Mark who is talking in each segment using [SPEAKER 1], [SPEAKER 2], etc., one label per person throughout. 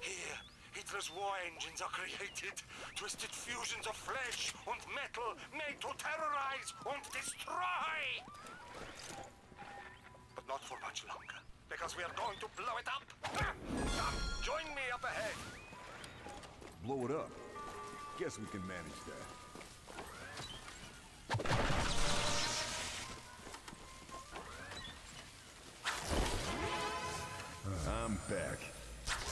[SPEAKER 1] Here, Hitler's war engines are created. Twisted fusions of flesh and metal made to terrorize and destroy! But not for much longer, because we are going to blow it up! Come, join me up ahead!
[SPEAKER 2] Blow it up. Guess we can manage that. I'm back.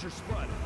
[SPEAKER 3] Butcher
[SPEAKER 2] spotted.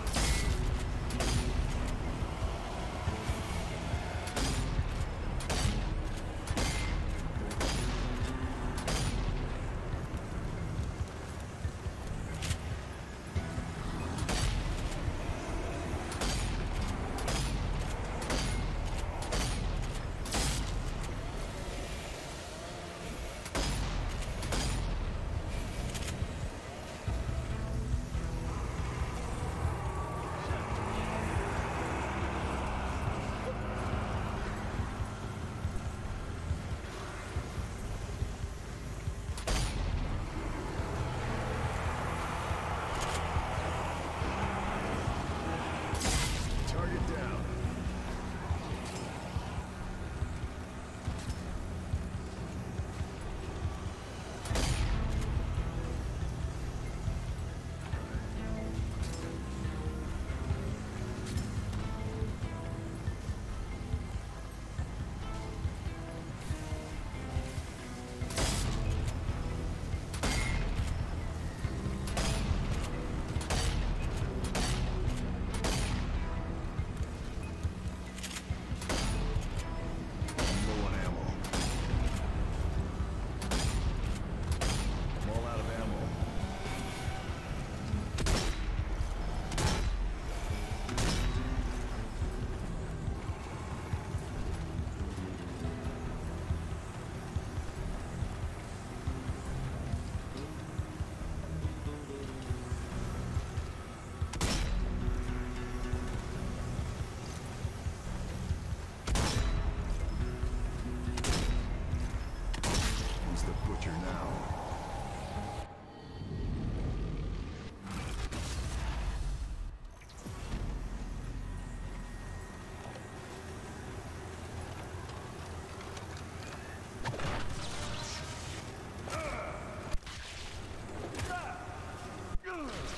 [SPEAKER 1] Ugh.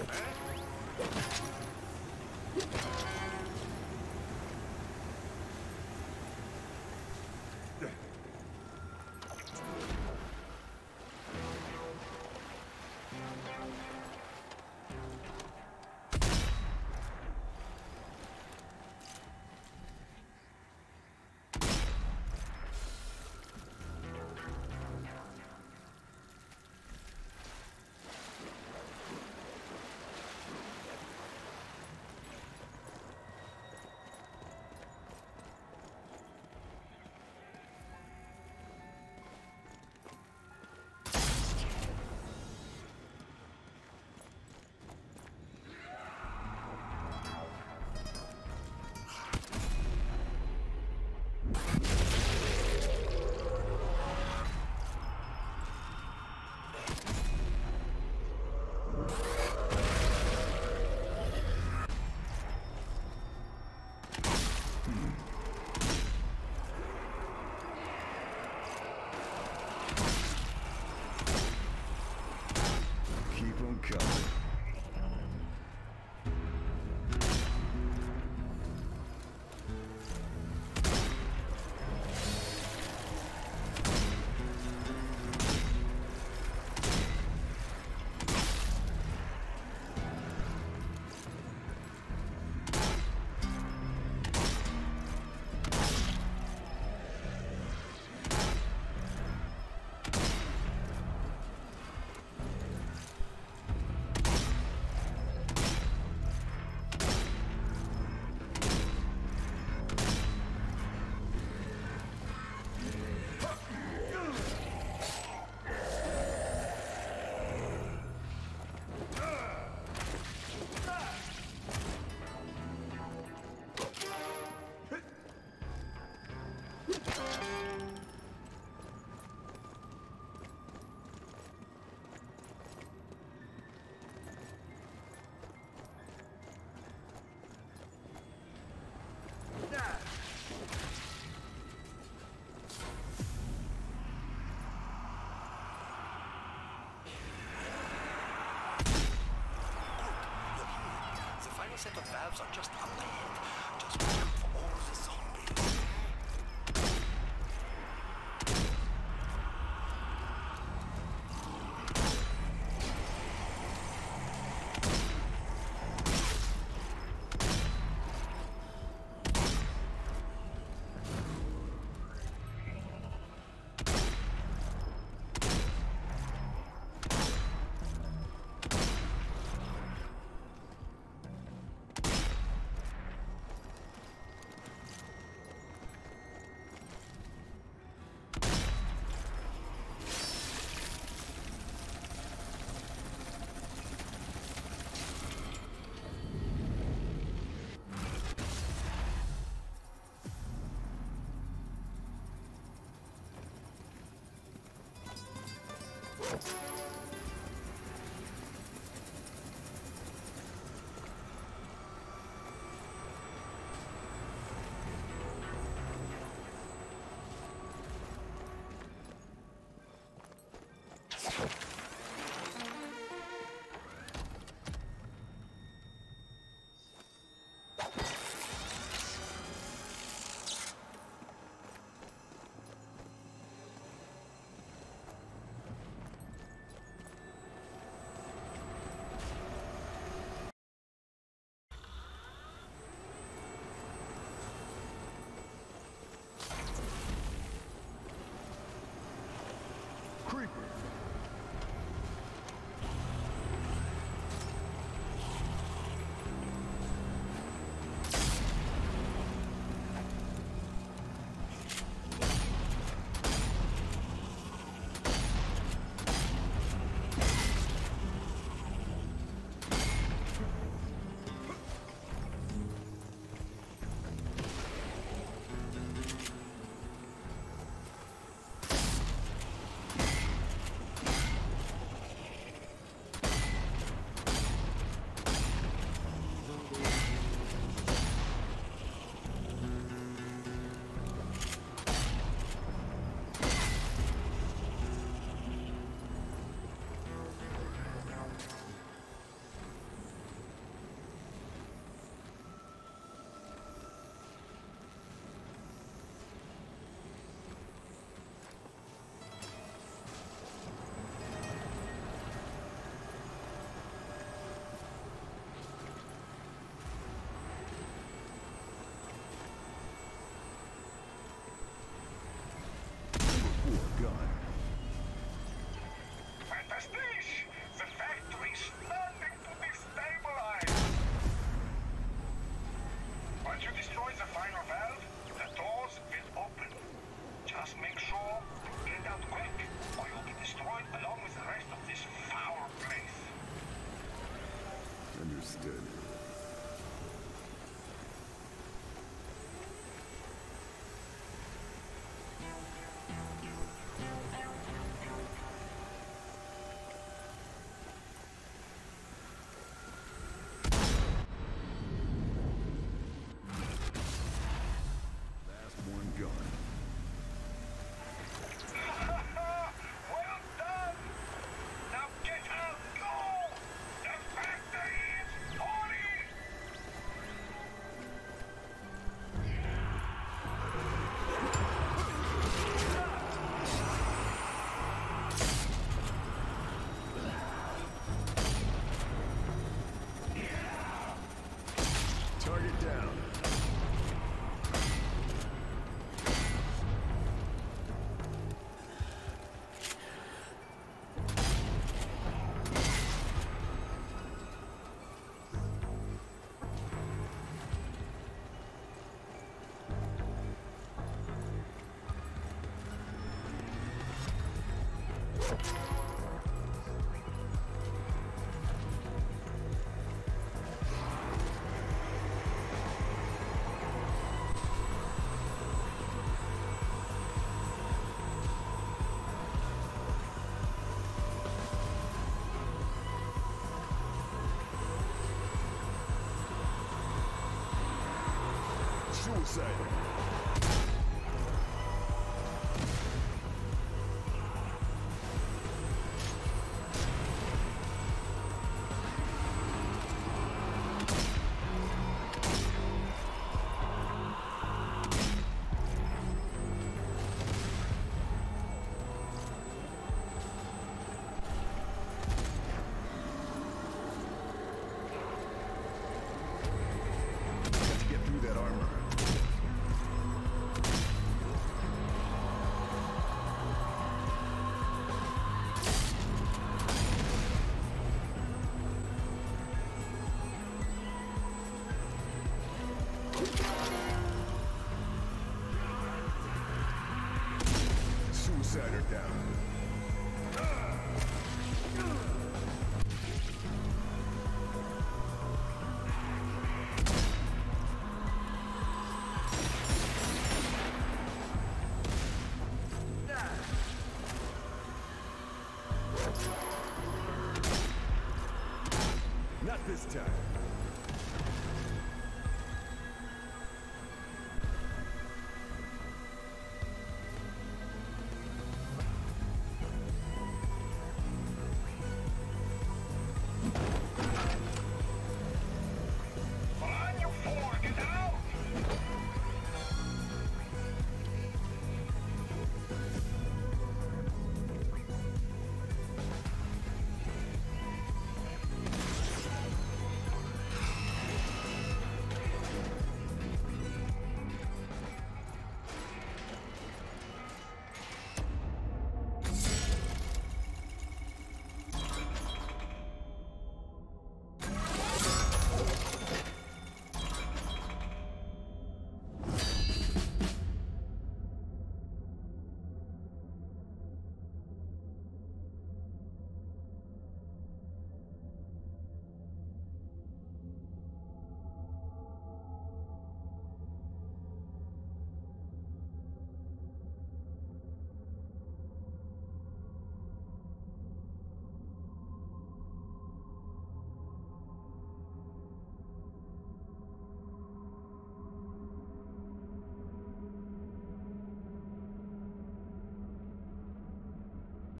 [SPEAKER 1] Itself, set of valves are just up ahead. Just
[SPEAKER 2] Suicide. outsider down.